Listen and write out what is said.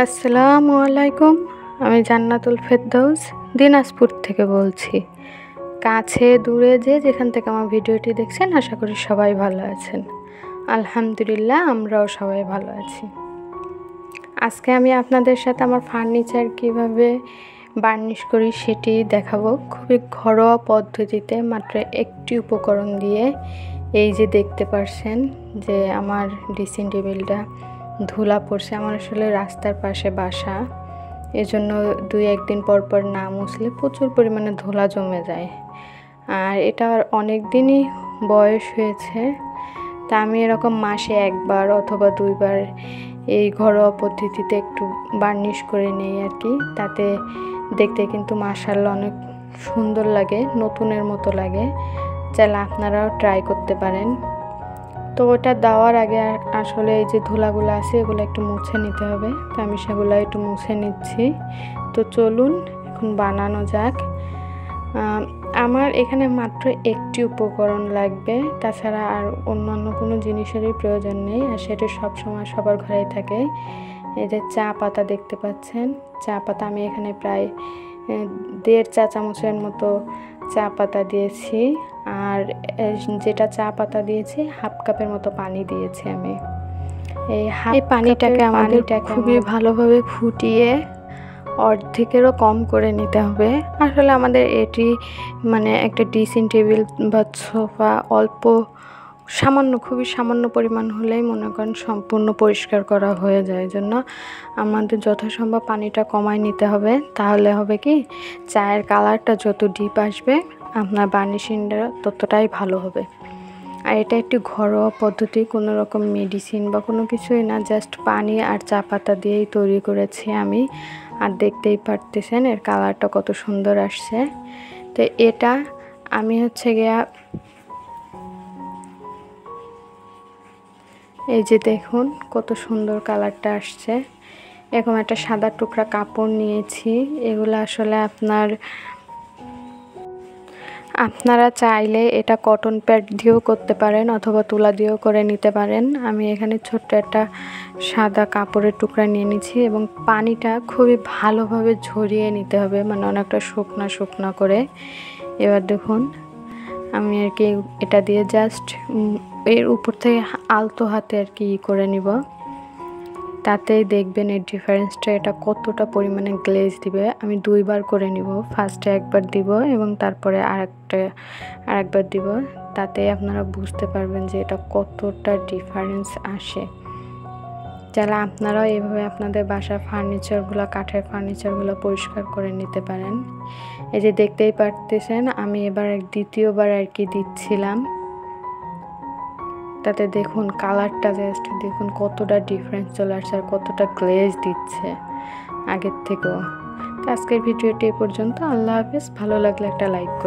আসসালামু আলাইকুম, আমি জান্নাতুল ফেরদৌস দিনাজপুর থেকে বলছি। কাছে দূরে যে যেখান থেকে আমার ভিডিওটি দেখছেন, আশা করি সবাই ভালো আছেন। আলহামদুলিল্লাহ, আমরাও সবাই ভালো আছি। আজকে আমি আপনাদের সাথে আমার ফার্নিচার কীভাবে বার্নিশ করি সেটি দেখাবো। খুবই ঘরোয়া পদ্ধতিতে, মাত্র একটি উপকরণ দিয়ে। এই যে দেখতে পারছেন যে আমার ড্রেসিং টেবিলটা ধুলা পড়ছে, আমার আসলে রাস্তার পাশে বাসা। এজন্য দুই একদিন পর পর না মুছলে প্রচুর পরিমাণে ধুলা জমে যায়। আর এটা অনেক দিনই বয়স হয়েছে। তা আমি এরকম মাসে একবার অথবা দুইবার এই ঘরোয়া পদ্ধতিতে একটু বার্নিশ করে নেই আর কি। তাতে দেখতে কিন্তু মার্শাল অনেক সুন্দর লাগে, নতুনের মতো লাগে। চাইলে আপনারাও ট্রাই করতে পারেন। তো ওটা দেওয়ার আগে আসলে এই যে ধুলাগুলো আছে, এগুলো একটু মুছে নিতে হবে। তো আমি সেগুলো একটু মুছে নিচ্ছি। তো চলুন, এখন বানানো যাক। আমার এখানে মাত্র একটি উপকরণ লাগবে। তাছাড়া আর অন্যান্য কোনো জিনিসেরই প্রয়োজন নেই। আর সেটা সবসময় সবার ঘরেই থাকে। এই যে চা পাতা দেখতে পাচ্ছেন। চা পাতা আমি এখানে প্রায় দেড় চা চামচের মতো চা পাতা দিয়েছি আর যেটা চা পাতা দিয়েছি হাফ কাপের মতো পানি দিয়েছি আমি। এই হাফ পানিটাকে আমাদের খুবই ভালোভাবে ফুটিয়ে অর্ধেকেরও কম করে নিতে হবে। আসলে আমাদের এটি মানে একটা ড্রেসিং টেবিল বা সোফা অল্প সামান্য, খুবই সামান্য পরিমাণ হলেই মনে করেন সম্পূর্ণ পরিষ্কার করা হয়ে যায়। জন্য আমাদের যথাসম্ভব পানিটা কমায় নিতে হবে। তাহলে হবে কি, চায়ের কালারটা যত ডিপ আসবে, আপনার বার্নিশিংটা ততটাই ভালো হবে। আর এটা একটি ঘরোয়া পদ্ধতি, কোনো রকম মেডিসিন বা কোনো কিছুই না জাস্ট পানি আর চা পাতা দিয়েই তৈরি করেছি আমি। আর দেখতেই পারতেছেন এর কালারটা কত সুন্দর আসছে। তো এটা আমি হচ্ছে গিয়া এই যে দেখুন, কত সুন্দর কালারটা আসছে। এরকম একটা সাদা টুকরা কাপড় নিয়েছি। এগুলো আসলে আপনার, আপনারা চাইলে এটা কটন প্যাড দিয়েও করতে পারেন অথবা তুলা দিয়েও করে নিতে পারেন। আমি এখানে ছোট্ট একটা সাদা কাপড়ের টুকরা নিয়ে নিচ্ছি এবং পানিটা খুবই ভালোভাবে ঝরিয়ে নিতে হবে মানে অনেকটা শুকনা শুকনা করে। এবার দেখুন, আমি আর কি এটা দিয়ে জাস্ট এর উপর থেকে আলতো হাতে আর কি করে নিব। তাতেই দেখবেন এর ডিফারেন্সটা এটা কতটা পরিমাণে গ্লেজ দিবে। আমি দুইবার করে নিব ফার্স্টে একবার দিব এবং তারপরে আরেকটা, আরেকবার দিব। তাতেই আপনারা বুঝতে পারবেন যে এটা কতটা ডিফারেন্স আসে। যারা আপনারাও এইভাবে আপনাদের বাসার ফার্নিচারগুলো কাঠের ফার্নিচারগুলো পরিষ্কার করে নিতে পারেন। এই যে দেখতেই পারতেছেন, আমি এবার দ্বিতীয়বার আর কি দিচ্ছিলাম। তাতে দেখুন কালারটা জাস্ট দেখুন কতটা ডিফারেন্স চলে আসছে আর কতটা গ্লেজ দিচ্ছে আগের থেকেও। তো আজকের ভিডিওটি এ পর্যন্ত। আল্লাহ হাফেজ। ভালো লাগলে একটা লাইক